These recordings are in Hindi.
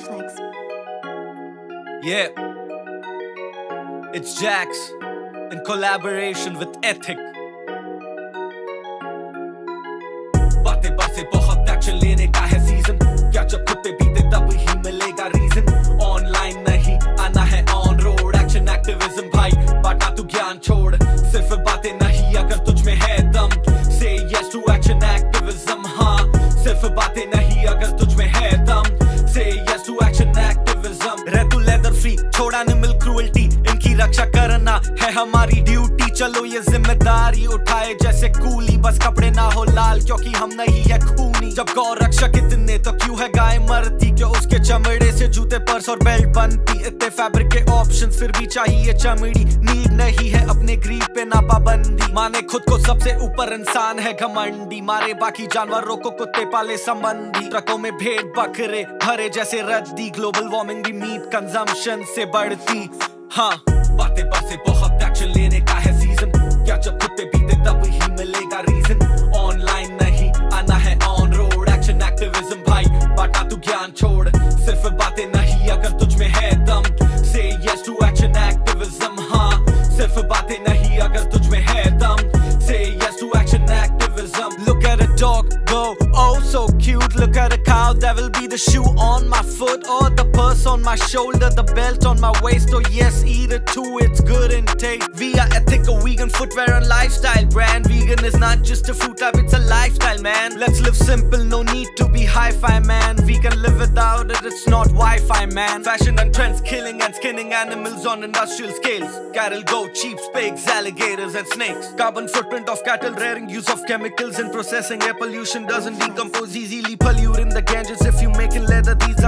Flex. Yeah. It's Jax in collaboration with Ethic. बातें बातें बहुत एक्शन लेने का है सीज़न क्या जब कुत्ते बीते तब ही मिलेगा रीजन ऑनलाइन नहीं, आना है ऑन रोड एक्शन एक्टिविज्म भाई, बाटा तू ज्ञान छोड़ सिर्फ़ बातें नहीं, अगर तुझ में है दम से यस टू एक्शन रक्षा करना है हमारी ड्यूटी चलो ये ज़िम्मेदारी उठाए, जैसे कूली। बस कपड़े ना हो लाल, क्योंकि हम नहीं है खूनी। जब गौ रक्षक इतने तो क्यों है गाय मरती? क्यों उसके चमड़े से जूते पर्स और बेल्ट बनती? इतने फैब्रिक के ऑप्शन फिर भी चाहिए चमड़ी। नीड नहीं है अपने ग्रीड पे ना पाबंदी माने खुद को सबसे ऊपर इंसान है घमंडी। मारे बाकी जानवरों को कुत्ते पाले संबंधी। ट्रकों में भेड़ बकरे भरे जैसे रद्दी। ग्लोबल वार्मिंग भी मीट कंजम्पशन से बढ़ती। हाँ। बातें बातें बहुत एक्शन लेने का है सीज़न क्या जब कुत्ते पीते तब ही मिलेगा रीजन ऑनलाइन नहीं, आना है ऑन रोड एक्शन एक्टिविज्म भाई, बाटा तू ज्ञान, छोड़। सिर्फ़ बातें नहीं, अगर तुझ में है दम। से यस टू एक्शन एक्टिविज्म हाँ। सिर्फ़ बातें नहीं, अगर तुझ में है दम। से yes to action activism look at a dog go oh so cute look at a cow that will be the shoe on my foot or the purse on my shoulder, the belt on my waist oh yes it too it's good in taste we are ethical vegan footwear and lifestyle brand. Vegan is not just a food type it's a lifestyle man. Let's live simple no need to be hi-fi man. We can live without it it's not wi-fi man. Fashion and trends killing and skinning animals on industrial scales. Cattle goat sheep pigs alligators and snakes. Carbon footprint of cattle rearing use of chemicals in processing. Air pollution doesn't decompose easily pollute in the ganges if you leather these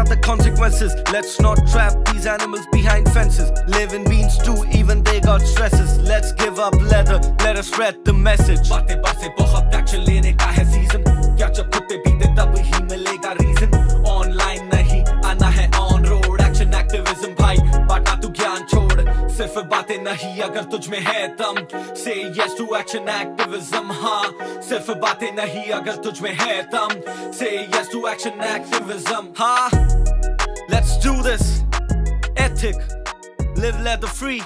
are the consequences let's not trap these animals behind fences living beings too even they got stresses let's give up leather let us spread the message बातें बातें बहुत एक्शन लेने का है सीजन क्या जब कुत्ते पीते तब ही मिलेगा रीजन ऑनलाइन नहीं आना है ऑन रोड एक्शन एक्टिविज्म भाई बाटा तू ज्ञान छोड़ सिर्फ बातें नहीं अगर तुझ में है दम से यस टू एक्शन एक्टिविज्म हाँ सिर्फ बातें नहीं अगर तुझ में है दम से यस टू एक्शन एक्टिविज्म हाँ Let's do this. Ethic. Live leather free.